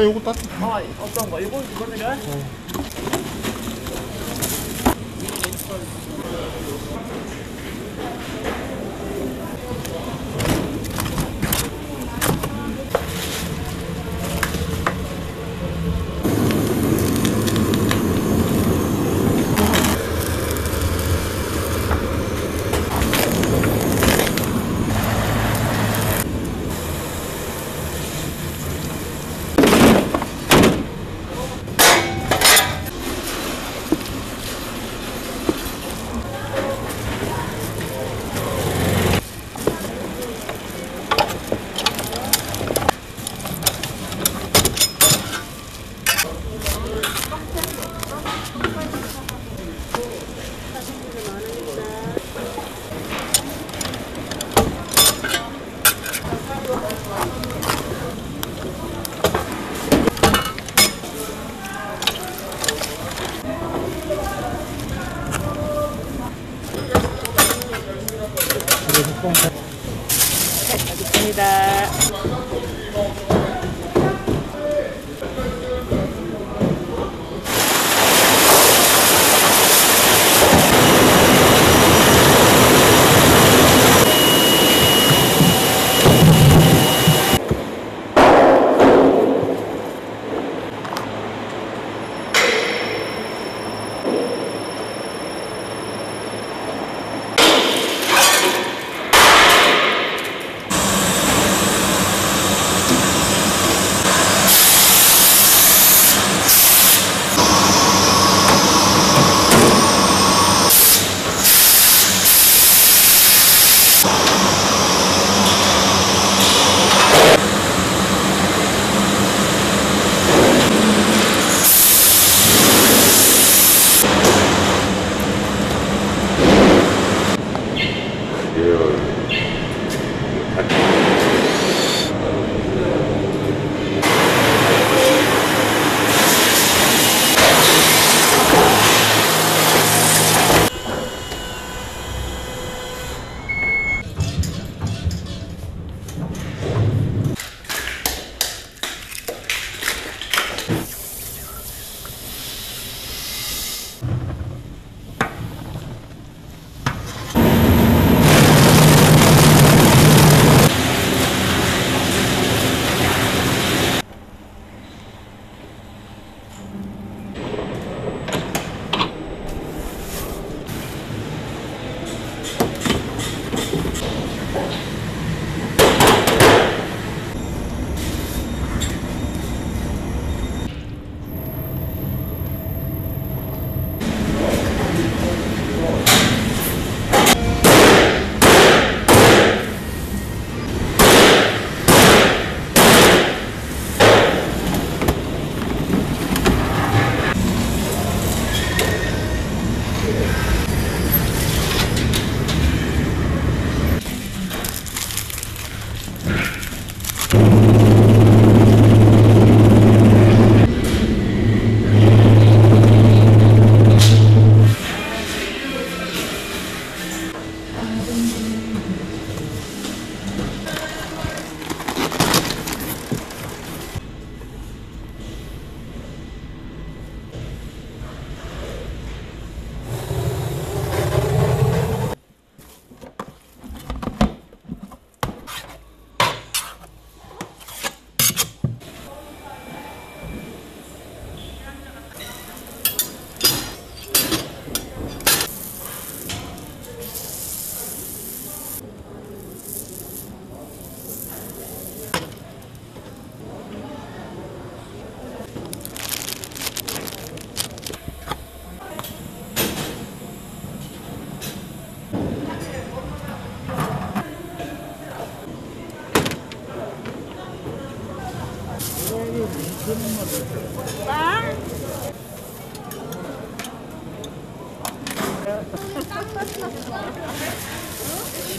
아 요거 따뜻 아 어떤 거? 이거 이거 드려? 알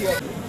here.